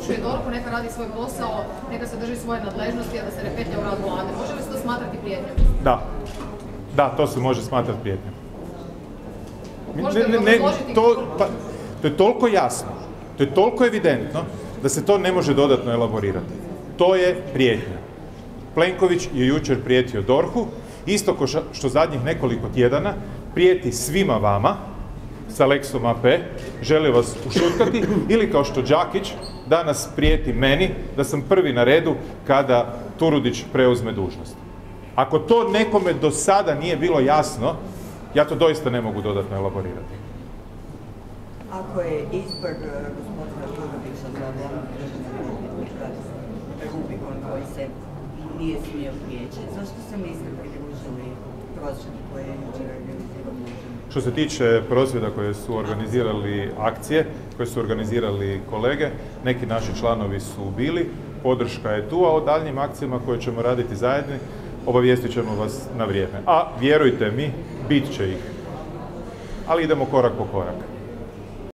poručuje DORH-u neka radi svoj posao, neka se drži svoje nadležnosti, a da se ne petlja u rad vlade. Može li se to smatrati prijetnjom? Da. Da, to se može smatrati prijetnjom. Možete li obrazložiti to, pa, to je toliko jasno, to je toliko evidentno da se to ne može dodatno elaborirati. To je prijetnja. Plenković je jučer prijetio Dorhu, isto ko što zadnjih nekoliko tjedana prijeti svima vama sa Lexom AP, želi vas ušutkati, ili kao što Đakić danas prijeti meni da sam prvi na redu kada Turudić preuzme dužnost. Ako to nekome do sada nije bilo jasno, ja to doista ne mogu dodatno elaborirati. Ako je izbor e, gospodina Turudića za Rubikon koji se nije smio prijeći, zašto se niste pridružili prosvjedu koje je jučer? Što se tiče prosvjeda koje su organizirali akcije, koje su organizirali kolege, neki naši članovi su bili, podrška je tu, a o daljnjim akcijama koje ćemo raditi zajedno, obavijestit ćemo vas na vrijeme. A vjerujte mi, bit će ih. Ali idemo korak po korak.